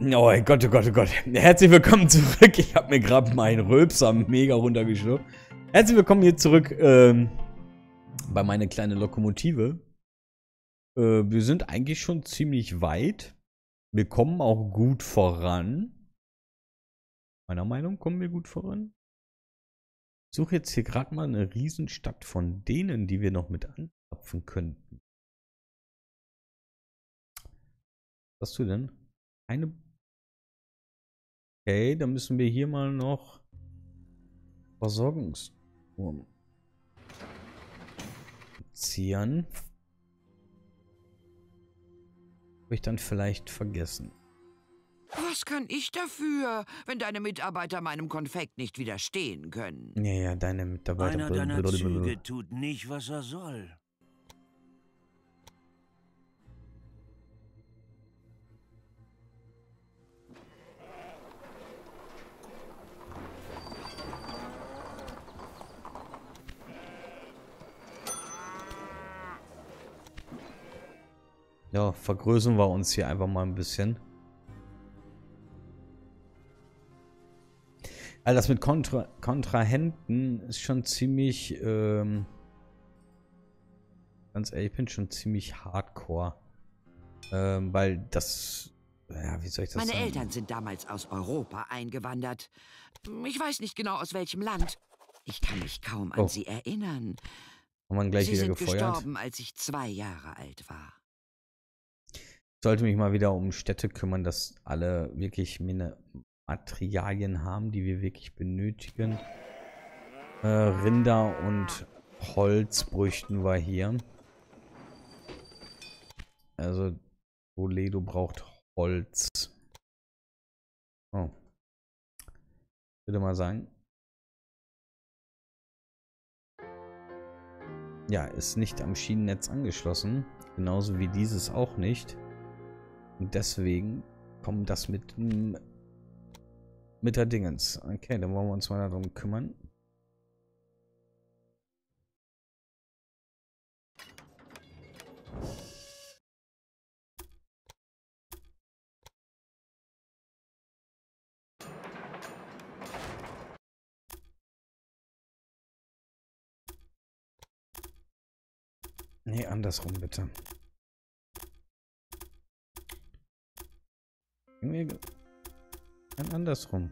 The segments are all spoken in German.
Oh Gott, oh Gott, oh Gott. Herzlich willkommen zurück. Ich habe mir gerade meinen Rülpser mega runtergeschluckt. Herzlich willkommen hier zurück ähm, bei meiner kleinen Lokomotive. Äh, wir sind eigentlich schon ziemlich weit. Wir kommen auch gut voran. Meiner Meinung kommen wir gut voran. Ich suche jetzt hier gerade mal eine Riesenstadt von denen, die wir noch mit anzapfen könnten. Was hast du denn? Eine Okay, dann müssen wir hier mal noch Versorgungsturm ziehen. Habe ich dann vielleicht vergessen. Was kann ich dafür, wenn deine Mitarbeiter meinem Konfekt nicht widerstehen können? Ja, ja, deine Mitarbeiter. Einer deiner Züge tut nicht, was er soll. Vergrößern wir uns hier einfach mal ein bisschen. Also das mit Kontra Kontrahenten ist schon ziemlich, ähm, ganz ehrlich, ich bin schon ziemlich hardcore. Ähm, weil das, ja, wie soll ich das Meine sagen? Eltern sind damals aus Europa eingewandert. Ich weiß nicht genau aus welchem Land. Ich kann mich kaum an Oh. sie erinnern. Haben wir gleich sie wieder sind gefeuert? gestorben, als ich zwei Jahre alt war. Sollte mich mal wieder um Städte kümmern, dass alle wirklich Materialien haben, die wir wirklich benötigen. Äh, Rinder und Holz bräuchten wir hier. Also, Toledo braucht Holz. Oh. Ich würde mal sagen. Ja, ist nicht am Schienennetz angeschlossen. Genauso wie dieses auch nicht. Und deswegen kommt das mit mit der Dingens. Okay, dann wollen wir uns mal darum kümmern. Nee, andersrum bitte. Irgendwie Nein, andersrum.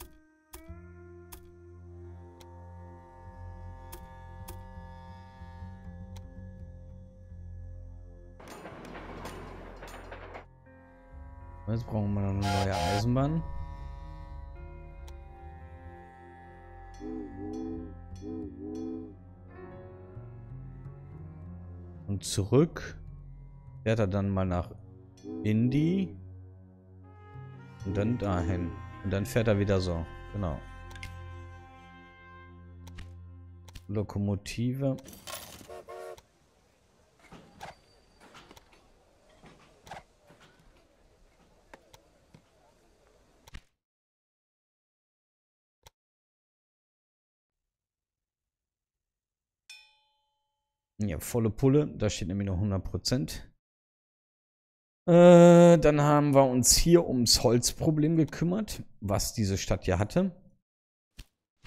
Jetzt brauchen wir noch eine neue Eisenbahn. Und zurück fährt er dann mal nach Indie. Und dann dahin. Und dann fährt er wieder so. Genau. Lokomotive. Ja, volle Pulle. Da steht nämlich noch 100%. Äh, dann haben wir uns hier ums Holzproblem gekümmert, was diese Stadt ja hatte.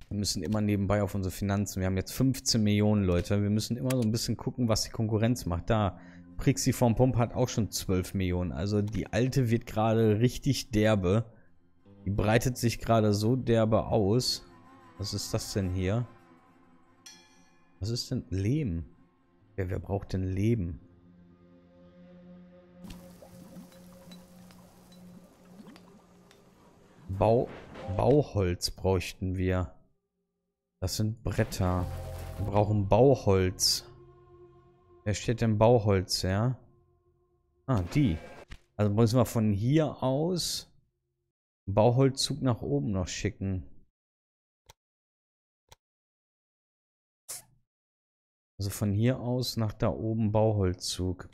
Wir müssen immer nebenbei auf unsere Finanzen. Wir haben jetzt 15 Millionen Leute. Wir müssen immer so ein bisschen gucken, was die Konkurrenz macht. Da, Prixie vom Pump hat auch schon 12 Millionen. Also die alte wird gerade richtig derbe. Die breitet sich gerade so derbe aus. Was ist das denn hier? Was ist denn Lehm? Ja, wer braucht denn Leben? Bau, Bauholz bräuchten wir. Das sind Bretter. Wir brauchen Bauholz. Wer steht denn Bauholz, ja? Ah, die. Also müssen wir von hier aus einen Bauholzzug nach oben noch schicken. Also von hier aus nach da oben Bauholzzug.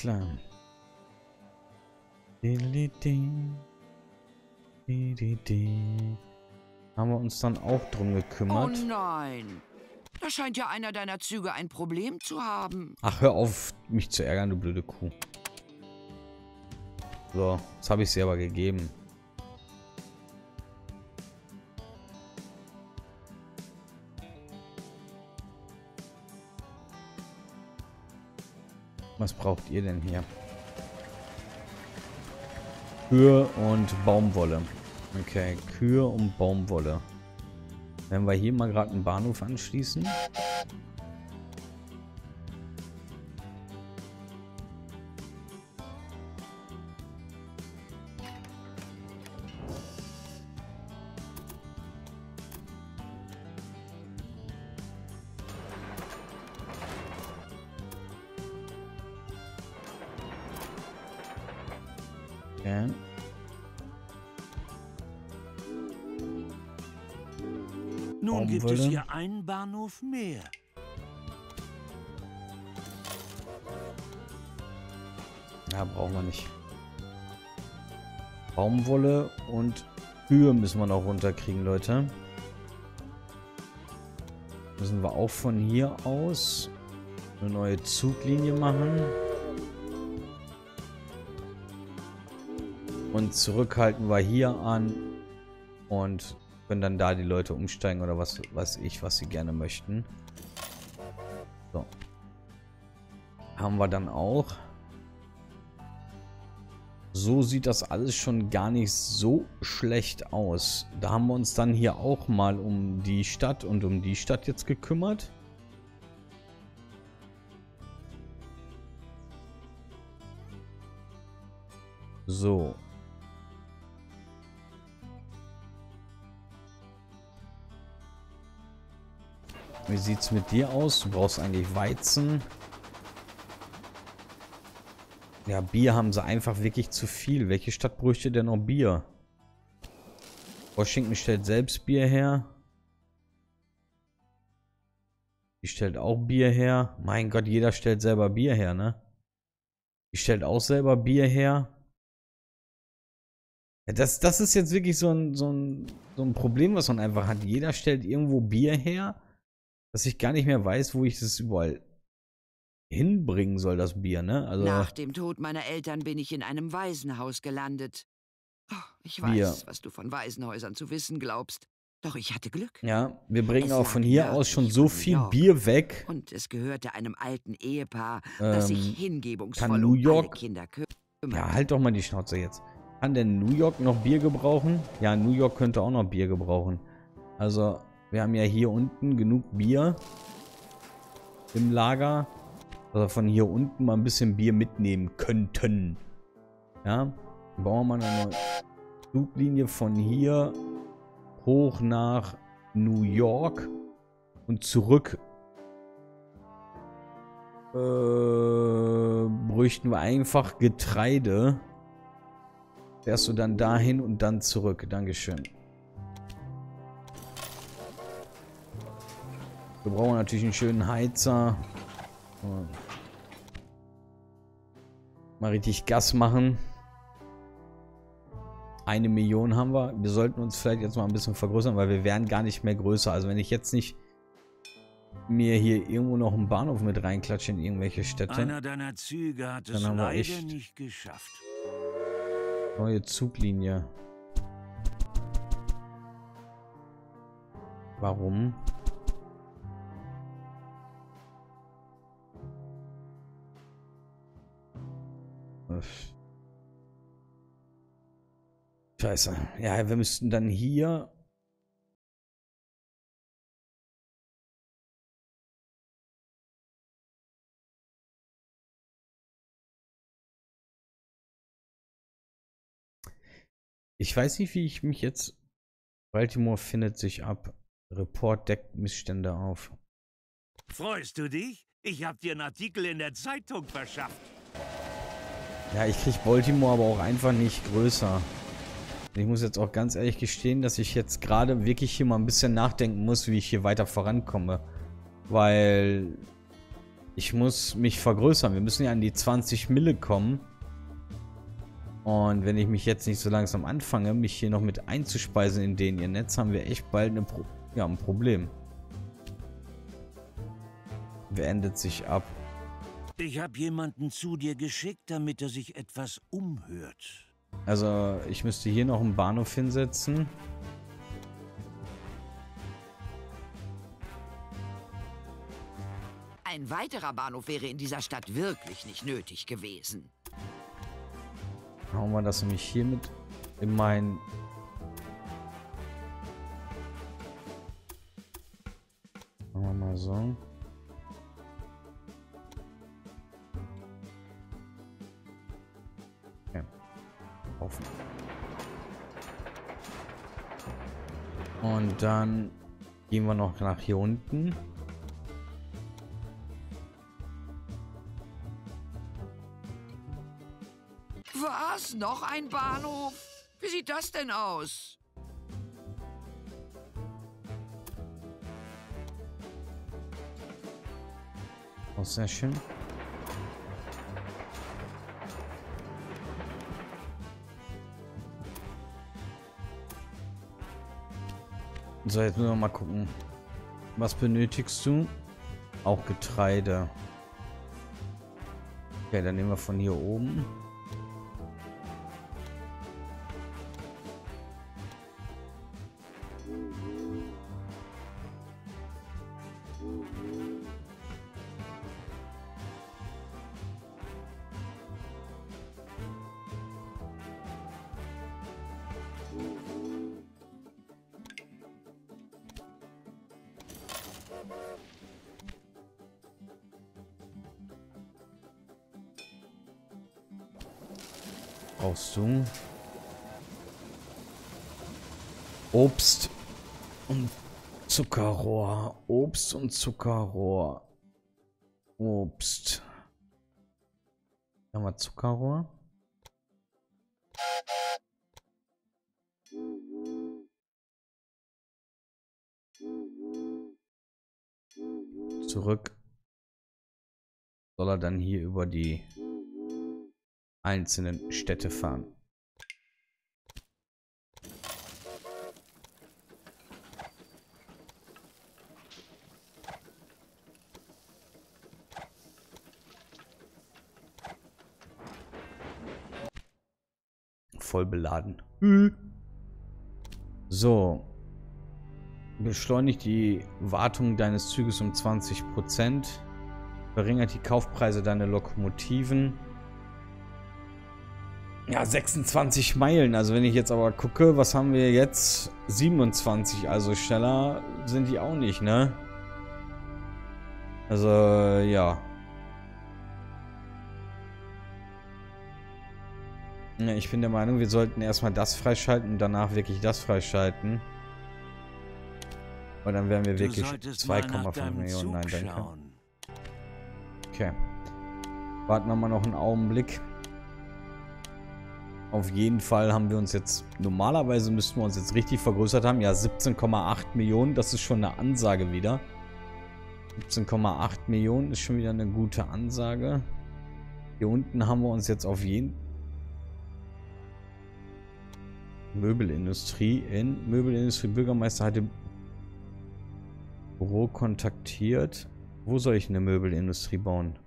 Klar. Haben wir uns dann auch drum gekümmert. Oh nein. Da scheint ja einer deiner Züge ein Problem zu haben. Ach, hör auf, mich zu ärgern, du blöde Kuh. So, das habe ich selber gegeben. Was braucht ihr denn hier? Kühe und Baumwolle. Okay, Kühe und Baumwolle. Wenn wir hier mal gerade einen Bahnhof anschließen. Okay. Nun gibt es hier einen Bahnhof mehr. Ja, brauchen wir nicht. Baumwolle und Kühe müssen wir noch runterkriegen, Leute. Müssen wir auch von hier aus eine neue Zuglinie machen. Und zurückhalten wir hier an und können dann da die Leute umsteigen oder was weiß ich, was sie gerne möchten. So. Haben wir dann auch. So sieht das alles schon gar nicht so schlecht aus. Da haben wir uns dann hier auch mal um die Stadt und um die Stadt jetzt gekümmert. So. Wie sieht's mit dir aus? Du brauchst eigentlich Weizen. Ja, Bier haben sie einfach wirklich zu viel. Welche Stadt bräuchte denn noch Bier? Washington stellt selbst Bier her. Die stellt auch Bier her. Mein Gott, jeder stellt selber Bier her, ne? Die stellt auch selber Bier her. Ja, das, das ist jetzt wirklich so ein, so, ein, so ein Problem, was man einfach hat. Jeder stellt irgendwo Bier her, dass ich gar nicht mehr weiß, wo ich das überall hinbringen soll, das Bier, ne? Also, Nach dem Tod meiner Eltern bin ich in einem Waisenhaus gelandet. Oh, ich weiß, Wir- was du von Waisenhäusern zu wissen glaubst. Doch ich hatte Glück. ja, wir bringen Es auch von hier aus schon so viel. Bier weg. Und es gehörte einem alten Ehepaar, das sich Ähm, hingebungsvoll kann New um York- Kinder kümmert. Ja, halt doch mal die Schnauze jetzt. Kann denn New York noch Bier gebrauchen? Ja, New York könnte auch noch Bier gebrauchen. Also, wir haben ja hier unten genug Bier im Lager. Also von hier unten mal ein bisschen Bier mitnehmen könnten. Ja, dann bauen wir mal eine Zuglinie von hier hoch nach New York und zurück äh, bräuchten wir einfach Getreide. Fährst du dann dahin und dann zurück. Dankeschön. Wir brauchen natürlich einen schönen Heizer. Mal richtig Gas machen. Eine Million haben wir. Wir sollten uns vielleicht jetzt mal ein bisschen vergrößern, weil wir werden gar nicht mehr größer. Also wenn ich jetzt nicht mir hier irgendwo noch einen Bahnhof mit reinklatsche in irgendwelche Städte. Einer deiner Züge hat Dann es haben wir leider echt- nicht geschafft. Neue Zuglinie. Warum? Scheiße. Ja, wir müssten dann hier. Ich weiß nicht, wie ich mich jetzt. Baltimore findet sich ab. Report deckt Missstände auf. Freust du dich? Ich habe dir einen Artikel in der Zeitung verschafft. Ja, ich krieg Baltimore aber auch einfach nicht größer. Ich muss jetzt auch ganz ehrlich gestehen, dass ich jetzt gerade wirklich hier mal ein bisschen nachdenken muss, wie ich hier weiter vorankomme. Weil ich muss mich vergrößern. Wir müssen ja an die 20 Mille kommen. Und wenn ich mich jetzt nicht so langsam anfange, mich hier noch mit einzuspeisen in den ihr Netz, haben wir echt bald Pro ja, ein Problem. Beendet sich ab. Ich habe jemanden zu dir geschickt, damit er sich etwas umhört. Also, ich müsste hier noch einen Bahnhof hinsetzen. Ein weiterer Bahnhof wäre in dieser Stadt wirklich nicht nötig gewesen. Hauen wir das nämlich hier mit in mein... Machen wir mal so. Und dann gehen wir noch nach hier unten. Was? Noch ein Bahnhof? Wie sieht das denn aus? Auch sehr schön. So, jetzt müssen wir mal gucken. Was benötigst du? Auch Getreide. Okay, dann nehmen wir von hier oben. Brauchst du? Obst und Zuckerrohr. Obst und Zuckerrohr. Obst. Haben wir Zuckerrohr? Zurück. Soll er dann hier über die einzelnen Städte fahren. Voll beladen. So. Beschleunigt die Wartung deines Zuges um 20%. Verringert die Kaufpreise deiner Lokomotiven. Ja, 26 Meilen. Also wenn ich jetzt aber gucke, was haben wir jetzt? 27. Also schneller sind die auch nicht, ne? Also, ja. Ich bin der Meinung, wir sollten erstmal das freischalten und danach wirklich das freischalten. Und dann wären wir wirklich 2,5 Millionen. Nein, danke. Okay. Warten wir mal noch einen Augenblick. Auf jeden Fall haben wir uns jetzt, normalerweise müssten wir uns jetzt richtig vergrößert haben. Ja, 17,8 Millionen, das ist schon eine Ansage wieder. 17,8 Millionen ist schon wieder eine gute Ansage. Hier unten haben wir uns jetzt auf jeden Möbelindustrie in Möbelindustrie Bürgermeister hatte Büro kontaktiert. Wo soll ich eine Möbelindustrie bauen?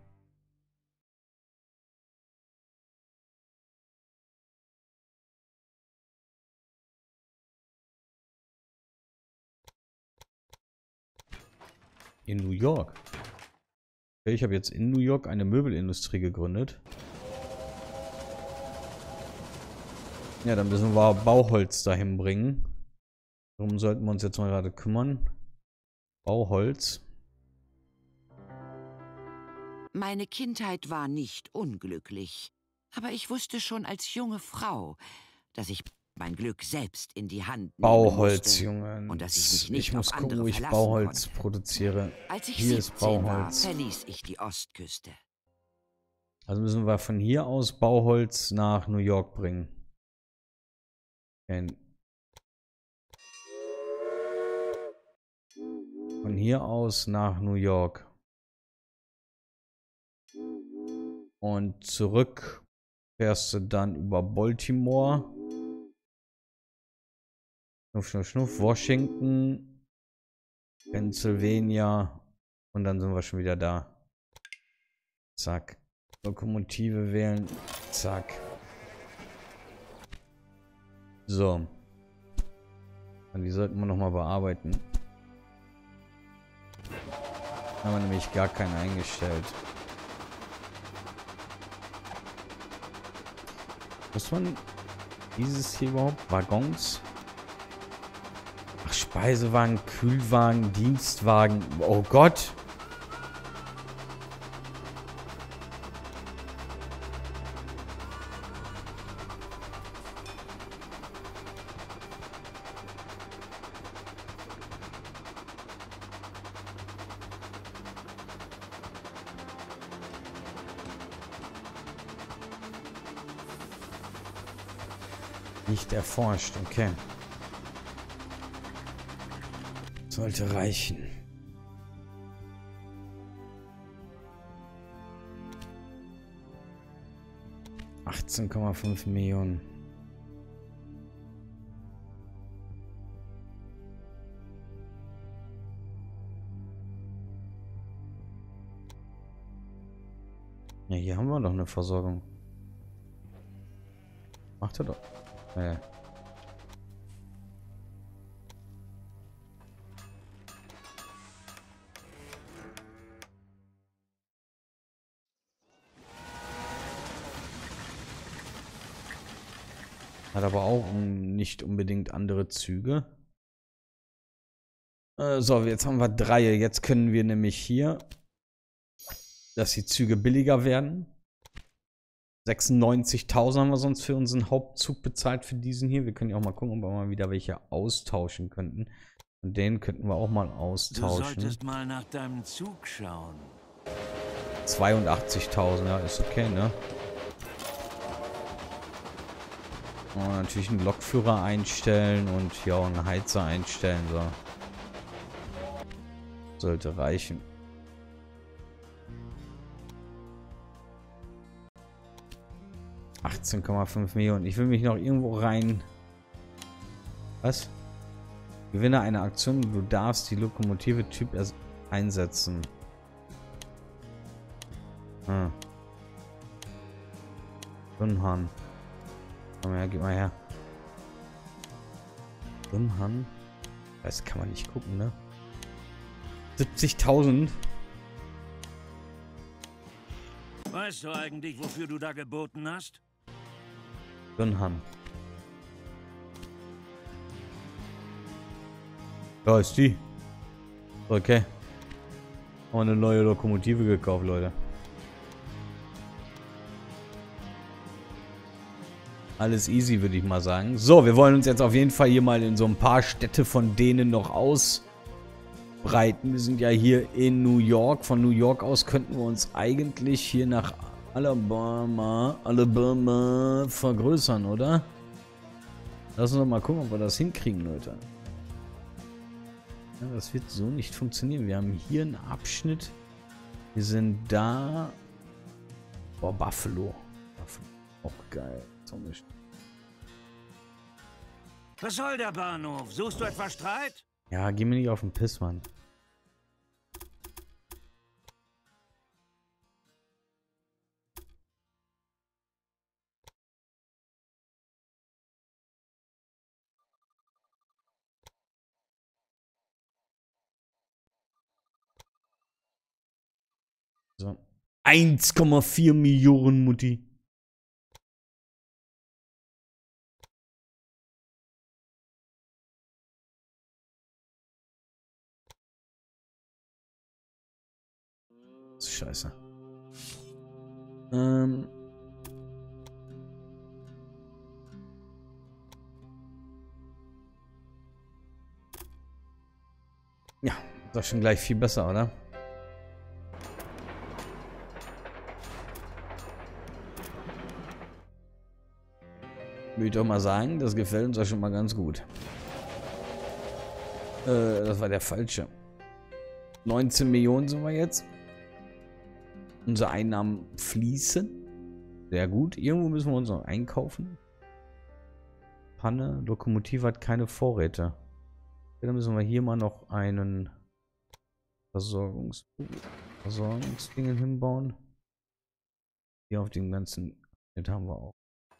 In New York. Okay, ich habe jetzt in New York eine Möbelindustrie gegründet. Ja, dann müssen wir Bauholz dahin bringen. Darum sollten wir uns jetzt mal gerade kümmern. Bauholz. Meine Kindheit war nicht unglücklich. Aber ich wusste schon als junge Frau, dass ich mein Glück selbst in die Hand Bauholz, Junge. und dass ich mich nicht ich muss gucken, wo ich Bauholz konnte. produziere. Als ich Hier ist 17 war, Bauholz. verließ ich die Ostküste. Also müssen wir von hier aus Bauholz nach New York bringen. Von hier aus nach New York. Und zurück fährst du dann über Baltimore. Schnuff, schnuff, schnuff. Washington. Pennsylvania. Und dann sind wir schon wieder da. Zack. Lokomotive wählen. Zack. So. Und die sollten wir nochmal bearbeiten. Haben wir nämlich gar keinen eingestellt. Muss man dieses hier überhaupt? Waggons? Ach, Speisewagen, Kühlwagen, Dienstwagen. Oh Gott. Nicht erforscht, okay. Sollte reichen. Achtzehn Komma fünf Millionen. Ja, hier haben wir doch eine Versorgung. Macht er doch. Ja. Hat aber auch nicht unbedingt andere Züge. Äh, so, jetzt haben wir drei. Jetzt können wir nämlich hier, dass die Züge billiger werden. 96.000 haben wir sonst für unseren Hauptzug bezahlt für diesen hier. Wir können ja auch mal gucken, ob wir mal wieder welche austauschen könnten. Und den könnten wir auch mal austauschen. Du solltest mal nach deinem Zug schauen. 82.000, ja, ist okay, ne? Und natürlich einen Lokführer einstellen und ja, einen Heizer einstellen, so. Sollte reichen. 18,5 Millionen. Ich will mich noch irgendwo rein... Was? Gewinne eine Aktion, du darfst die Lokomotive Typ einsetzen. Hm. Dunhan. Komm her, gib mal her. Dunhan. Das kann man nicht gucken, ne? 70.000. Weißt du eigentlich, wofür du da geboten hast? Dunham. Da ist die. Okay. Haben eine neue Lokomotive gekauft, Leute. Alles easy, würde ich mal sagen. So, wir wollen uns jetzt auf jeden Fall hier mal in so ein paar Städte von denen noch ausbreiten. Wir sind ja hier in New York. Von New York aus könnten wir uns eigentlich hier nach Alabama, Alabama vergrößern, oder? Lass uns doch mal gucken, ob wir das hinkriegen, Leute. Ja, das wird so nicht funktionieren. Wir haben hier einen Abschnitt. Wir sind da. Boah, Buffalo. Buffalo. Auch geil. Zunge. Was soll der Bahnhof? Suchst du etwa Streit? Ja, geh mir nicht auf den Piss, Mann. So. 1,4 Millionen, Mutti. Scheiße. Ähm. Ja, das ist schon gleich viel besser, oder? Würde ich doch mal sagen, das gefällt uns ja schon mal ganz gut. Äh, das war der falsche. 19 Millionen sind wir jetzt. Unsere Einnahmen fließen. Sehr gut. Irgendwo müssen wir uns noch einkaufen. Panne. Lokomotive hat keine Vorräte. Dann müssen wir hier mal noch einen Versorgungs Versorgungsdingen hinbauen. Hier auf dem ganzen Jetzt haben wir auch.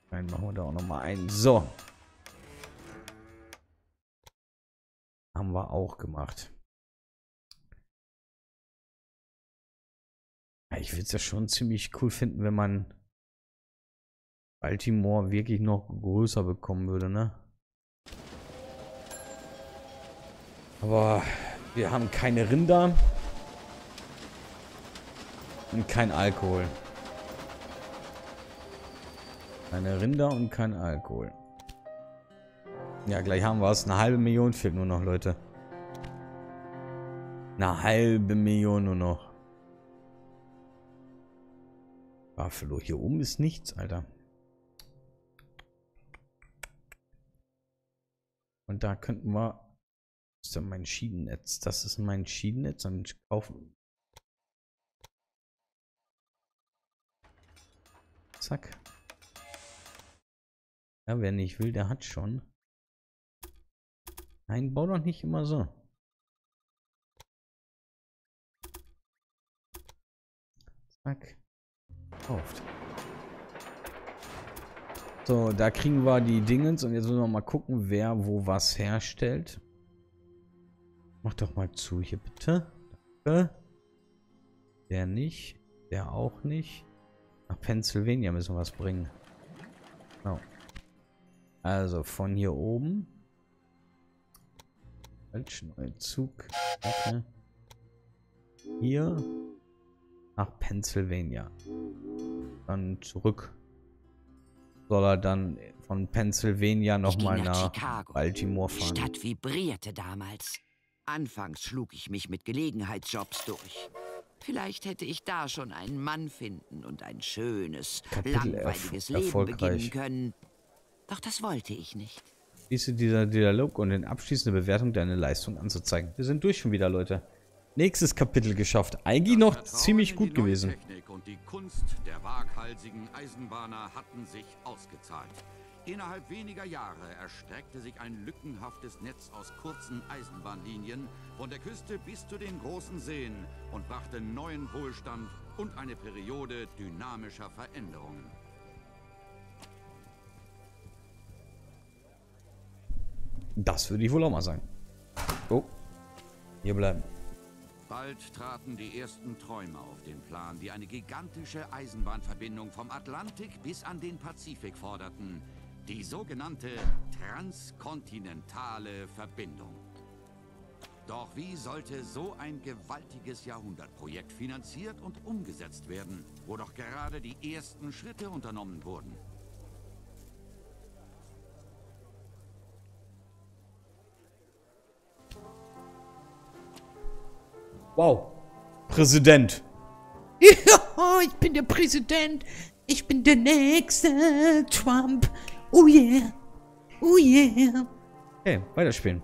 Einen machen wir da auch nochmal einen. So. Haben wir auch gemacht. Ich würde es ja schon ziemlich cool finden, wenn man Baltimore wirklich noch größer bekommen würde, ne? Aber wir haben keine Rinder und kein Alkohol. Keine Rinder und kein Alkohol. Ja, gleich haben wir es. Eine halbe Million fehlt nur noch, Leute. Eine halbe Million nur noch. Buffalo. Hier oben ist nichts, Alter. Und da könnten wir... Das ist ja mein Schienennetz. Das ist mein Schienennetz. Dann kaufen... Zack. Ja, wer nicht will, der hat schon. Nein, bau doch nicht immer so. Zack. Kauft. So, da kriegen wir die Dingens und jetzt müssen wir mal gucken, wer wo was herstellt. Mach doch mal zu hier bitte. Danke. Der nicht. Der auch nicht. Nach Pennsylvania müssen wir was bringen. Genau. Also von hier oben. Falsch, neuer Zug. Okay. Hier nach Pennsylvania. Dann zurück. Soll er dann von Pennsylvania nochmal nach, nach Baltimore fahren. Die Stadt vibrierte damals. Anfangs schlug ich mich mit Gelegenheitsjobs durch. Vielleicht hätte ich da schon einen Mann finden und ein schönes, Kapitel langweiliges Leben beginnen können. Doch das wollte ich nicht. Schließe dieser Dialog und in abschließende Bewertung deine Leistung anzuzeigen. Wir sind durch schon wieder, Leute. Nächstes Kapitel geschafft. Eigentlich noch ziemlich gut gewesen. Technik und die Kunst der waghalsigen Eisenbahner hatten sich ausgezahlt. Innerhalb weniger Jahre erstreckte sich ein lückenhaftes Netz aus kurzen Eisenbahnlinien von der Küste bis zu den großen Seen und brachte neuen Wohlstand und eine Periode dynamischer Veränderungen. Das würde ich wohl auch mal sagen. Oh. Hier bleiben. Bald traten die ersten Träume auf den Plan, die eine gigantische Eisenbahnverbindung vom Atlantik bis an den Pazifik forderten. Die sogenannte transkontinentale Verbindung. Doch wie sollte so ein gewaltiges Jahrhundertprojekt finanziert und umgesetzt werden, wo doch gerade die ersten Schritte unternommen wurden? Wow. Präsident. Ja, ich bin der Präsident. Ich bin der nächste Trump. Oh yeah. Oh yeah. Okay, weiterspielen.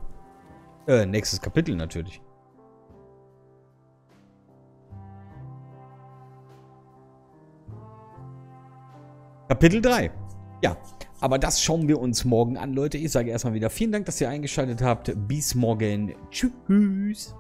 Äh, nächstes Kapitel natürlich. Kapitel 3. Ja, aber das schauen wir uns morgen an, Leute. Ich sage erstmal wieder vielen Dank, dass ihr eingeschaltet habt. Bis morgen. Tschüss.